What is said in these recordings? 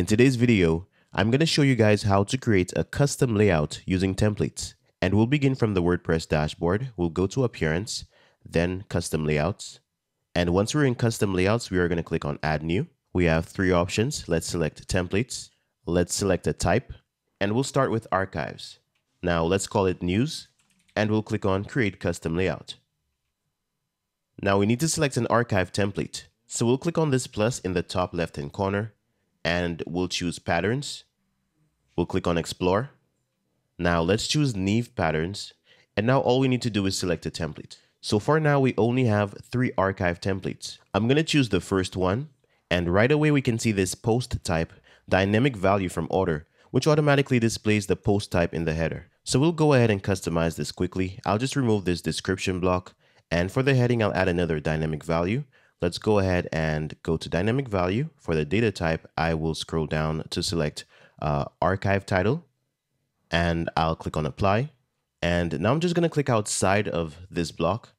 In today's video, I'm going to show you guys how to create a custom layout using templates. And we'll begin from the WordPress dashboard. We'll go to Appearance, then Custom Layouts. And once we're in Custom Layouts, we are going to click on Add New. We have three options. Let's select Templates. Let's select a type. And we'll start with Archives. Now let's call it News. And we'll click on Create Custom Layout. Now we need to select an archive template. So we'll click on this plus in the top left hand corner and we'll choose patterns. We'll click on explore. Now let's choose Neve patterns. And now all we need to do is select a template. So for now, we only have three archive templates. I'm going to choose the first one. And right away, we can see this post type dynamic value from Otter, which automatically displays the post type in the header. So we'll go ahead and customize this quickly. I'll just remove this description block. And for the heading, I'll add another dynamic value. Let's go ahead and go to dynamic value. For the data type, I will scroll down to select uh, archive title and I'll click on apply. And now I'm just going to click outside of this block.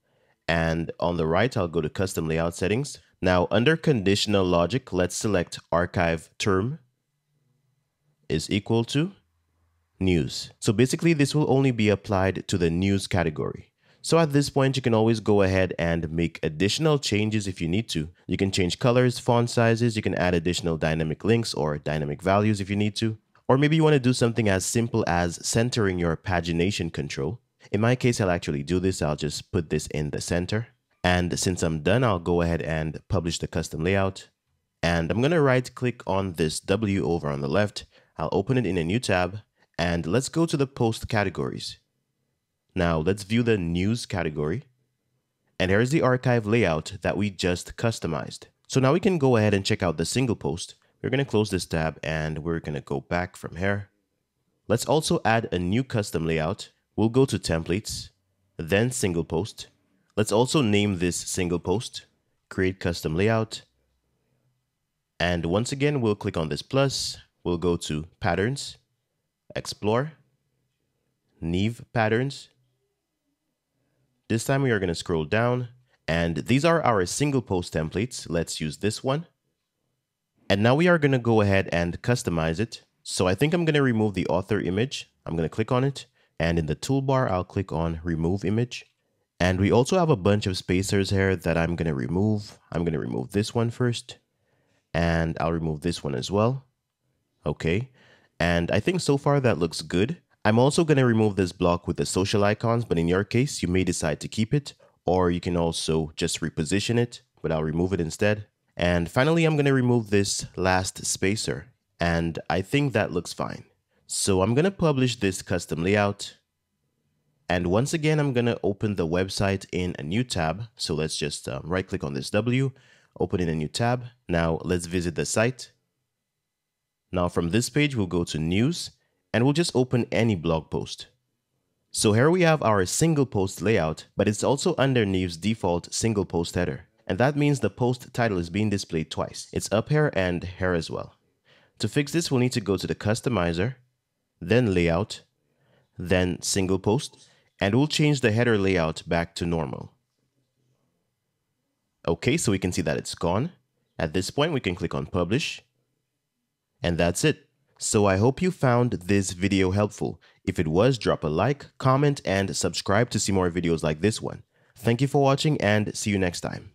And on the right, I'll go to custom layout settings. Now under conditional logic, let's select archive term is equal to news. So basically this will only be applied to the news category. So at this point, you can always go ahead and make additional changes if you need to. You can change colors, font sizes, you can add additional dynamic links or dynamic values if you need to. Or maybe you want to do something as simple as centering your pagination control. In my case, I'll actually do this. I'll just put this in the center. And since I'm done, I'll go ahead and publish the custom layout. And I'm going to right click on this W over on the left. I'll open it in a new tab and let's go to the post categories. Now let's view the news category. And here's the archive layout that we just customized. So now we can go ahead and check out the single post. We're going to close this tab and we're going to go back from here. Let's also add a new custom layout. We'll go to templates, then single post. Let's also name this single post, create custom layout. And once again, we'll click on this plus. We'll go to patterns, explore, Neve patterns, this time we are going to scroll down and these are our single post templates. Let's use this one. And now we are going to go ahead and customize it. So I think I'm going to remove the author image. I'm going to click on it and in the toolbar, I'll click on remove image. And we also have a bunch of spacers here that I'm going to remove. I'm going to remove this one first and I'll remove this one as well. Okay. And I think so far that looks good. I'm also going to remove this block with the social icons, but in your case, you may decide to keep it, or you can also just reposition it, but I'll remove it instead. And finally, I'm going to remove this last spacer, and I think that looks fine. So I'm going to publish this custom layout. And once again, I'm going to open the website in a new tab. So let's just um, right click on this W, open in a new tab. Now let's visit the site. Now from this page, we'll go to news and we'll just open any blog post. So here we have our single post layout, but it's also under Neve's default single post header. And that means the post title is being displayed twice. It's up here and here as well. To fix this, we'll need to go to the customizer, then layout, then single post, and we'll change the header layout back to normal. Okay, so we can see that it's gone. At this point, we can click on publish. And that's it. So I hope you found this video helpful. If it was, drop a like, comment, and subscribe to see more videos like this one. Thank you for watching and see you next time.